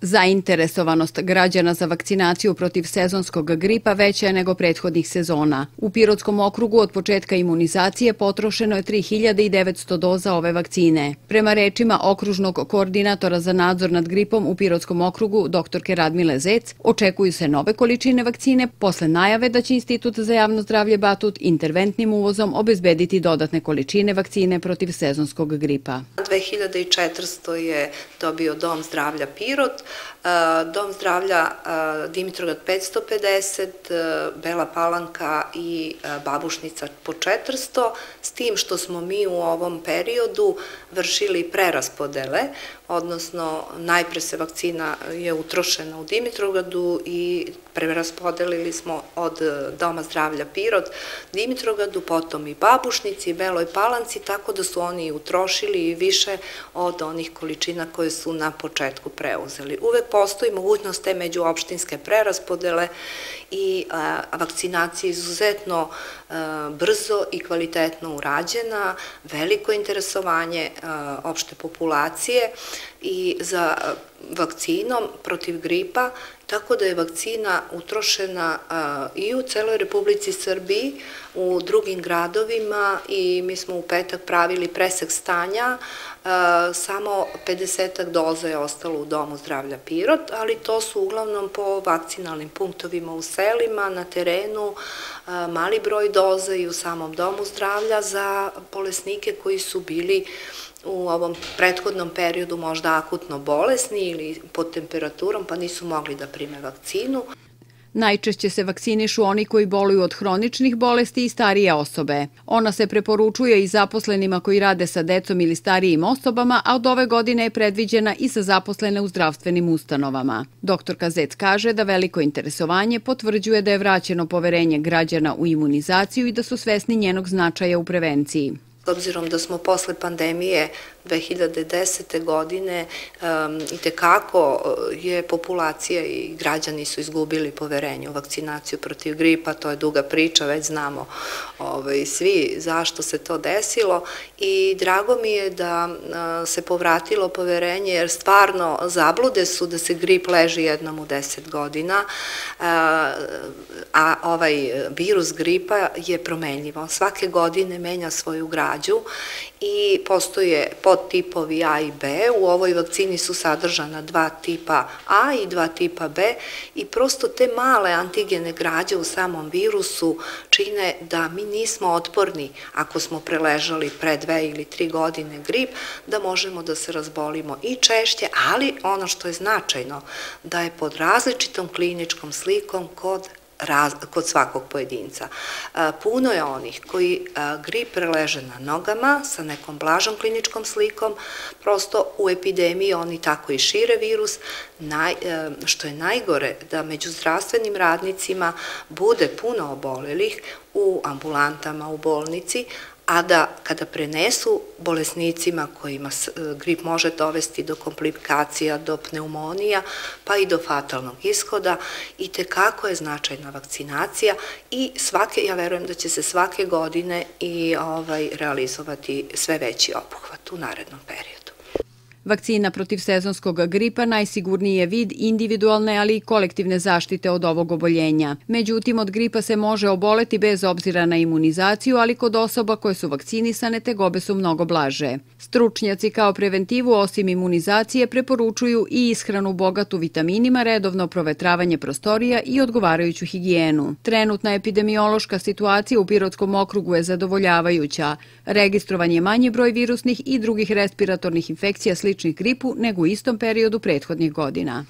Zainteresovanost građana za vakcinaciju protiv sezonskog gripa veća je nego prethodnih sezona. U Pirotskom okrugu od početka imunizacije potrošeno je 3900 doza ove vakcine. Prema rečima okružnog koordinatora za nadzor nad gripom u Pirotskom okrugu, dr. Radmile Zec, očekuju se nove količine vakcine posle najave da će Institut za javno zdravlje Batut interventnim uvozom obezbediti dodatne količine vakcine protiv sezonskog gripa. 2400 je dobio Dom zdravlja Pirot, Dom zdravlja Dimitrograd 550, Bela Palanka i Babušnica po 400, s tim što smo mi u ovom periodu vršili preraspodele, odnosno najpre se vakcina je utrošena u Dimitrogradu i preraspodelili smo od Doma zdravlja Pirot Dimitrogradu, potom i Babušnici i Beloj Palanci, tako da su oni utrošili i više od onih količina koje su na početku preuzeli. Uvek postoji mogućnost te međuopštinske preraspodele i vakcinacija izuzetno brzo i kvalitetno urađena, veliko interesovanje opšte populacije i za vakcinom protiv gripa, tako da je vakcina utrošena i u celoj Republici Srbiji, u drugim gradovima i mi smo u petak pravili presek stanja, samo 50 doza je ostalo u Domu zdravlja Pirot, ali to su uglavnom po vakcinalnim punktovima u selima, na terenu, mali broj doza i u samom Domu zdravlja za bolesnike koji su bili u ovom prethodnom periodu možda akutno bolesni ili pod temperaturom pa nisu mogli da prime vakcinu. Najčešće se vakcinišu oni koji boluju od hroničnih bolesti i starije osobe. Ona se preporučuje i zaposlenima koji rade sa decom ili starijim osobama, a od ove godine je predviđena i za zaposlene u zdravstvenim ustanovama. Dr. Kazec kaže da veliko interesovanje potvrđuje da je vraćeno poverenje građana u imunizaciju i da su svesni njenog značaja u prevenciji. Obzirom da smo posle pandemije 2010. godine i tekako uh, je populacija i građani su izgubili poverenje u vakcinaciju protiv gripa, to je duga priča, već znamo ovaj, svi zašto se to desilo i drago mi je da uh, se povratilo poverenje jer stvarno zablude su da se grip leži jednom u 10 godina, uh, a ovaj virus gripa je promenljivo. Svake godine menja svoju građu i postoje podtipovi A i B. U ovoj vakcini su sadržana dva tipa A i dva tipa B i prosto te male antigene građe u samom virusu čine da mi nismo otporni ako smo preležali pre dve ili tri godine grip, da možemo da se razbolimo i češće, ali ono što je značajno, da je pod različitom kliničkom slikom kod kod svakog pojedinca. Puno je onih koji grip preleže na nogama sa nekom blažom kliničkom slikom, prosto u epidemiji oni tako i šire virus, naj, e, što je najgore da među zdravstvenim radnicima bude puno obolelih u ambulantama, u bolnici, a da kada prenesu bolesnicima kojima e, grip može dovesti do komplikacija, do pneumonija, pa i do fatalnog ishoda, i tekako je značajna vakcinacija i svake, ja verujem da će se svake godine i ovaj realizovati sve veći obuhvat u narednom periodu. Vakcina protiv sezonskog gripa najsigurniji je vid individualne, ali i kolektivne zaštite od ovog oboljenja. Međutim, od gripa se može oboleti bez obzira na imunizaciju, ali kod osoba koje su vakcinisane tegobe su mnogo blaže. Stručnjaci kao preventivu osim imunizacije preporučuju i ishranu bogatu vitaminima, redovno provetravanje prostorija i odgovarajuću higijenu. Trenutna epidemiološka situacija u Pirotskom okrugu je zadovoljavajuća. Registrovan je manji broj virusnih i drugih respiratornih infekcija sličnih gripu nego u istom periodu prethodnih godina.